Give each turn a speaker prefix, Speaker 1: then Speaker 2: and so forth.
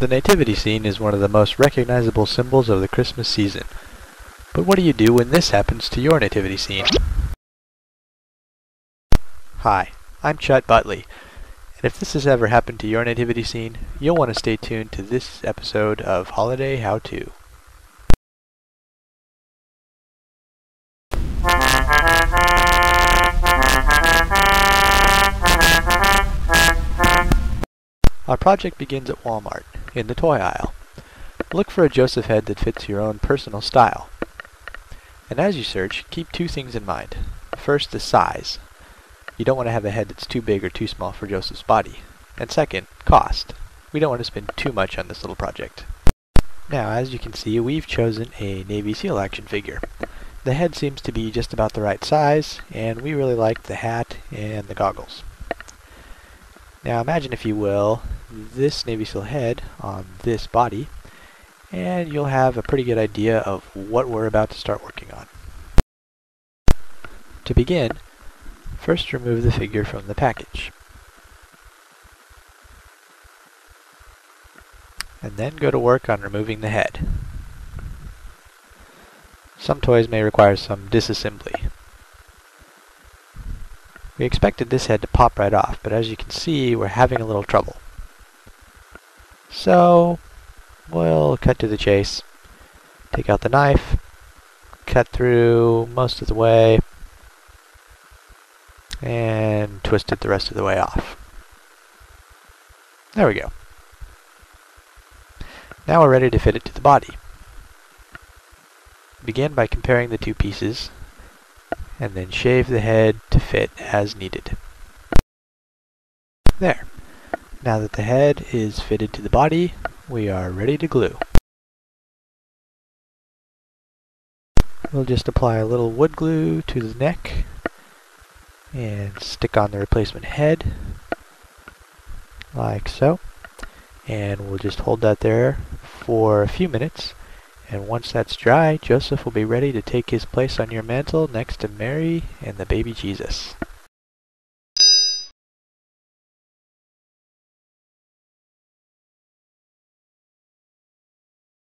Speaker 1: The nativity scene is one of the most recognizable symbols of the Christmas season. But what do you do when this happens to your nativity scene? Hi, I'm Chet Butley, and if this has ever happened to your nativity scene, you'll want to stay tuned to this episode of Holiday How To. Our project begins at Walmart, in the toy aisle. Look for a Joseph head that fits your own personal style. And as you search, keep two things in mind. First, the size. You don't want to have a head that's too big or too small for Joseph's body. And second, cost. We don't want to spend too much on this little project. Now, as you can see, we've chosen a Navy SEAL action figure. The head seems to be just about the right size, and we really like the hat and the goggles. Now imagine, if you will, this Navy SEAL head on this body, and you'll have a pretty good idea of what we're about to start working on. To begin, first remove the figure from the package. And then go to work on removing the head. Some toys may require some disassembly. We expected this head to pop right off, but as you can see, we're having a little trouble. So, we'll cut to the chase. Take out the knife, cut through most of the way, and twist it the rest of the way off. There we go. Now we're ready to fit it to the body. Begin by comparing the two pieces and then shave the head to fit as needed. There. Now that the head is fitted to the body, we are ready to glue. We'll just apply a little wood glue to the neck and stick on the replacement head like so and we'll just hold that there for a few minutes and once that's dry, Joseph will be ready to take his place on your mantle next to Mary and the baby Jesus.